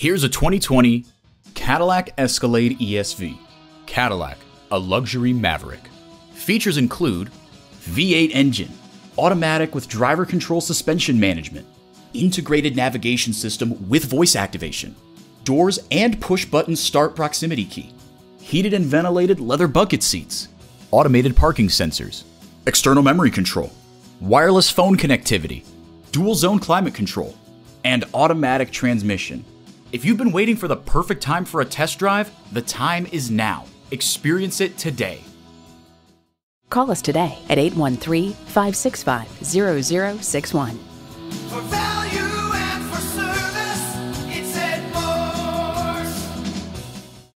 Here's a 2020 Cadillac Escalade ESV. Cadillac, a luxury maverick. Features include V8 engine, automatic with driver control suspension management, integrated navigation system with voice activation, doors and push button start proximity key, heated and ventilated leather bucket seats, automated parking sensors, external memory control, wireless phone connectivity, dual zone climate control, and automatic transmission. If you've been waiting for the perfect time for a test drive, the time is now. Experience it today. Call us today at 813 565 0061.